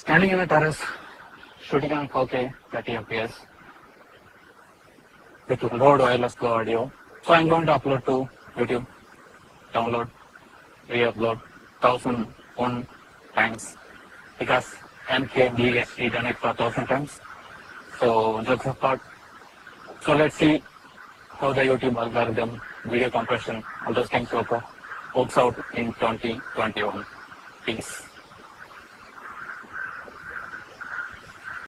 Standing in a terrace, shooting on 4K 30 FPS with Rode Wireless Go audio. So I'm going to upload to YouTube, download, re-upload, thousand one times because MKBHD done it for thousand times. So that's the part. So let's see how the YouTube algorithm, video compression, all those things work, works out in 2021. Peace.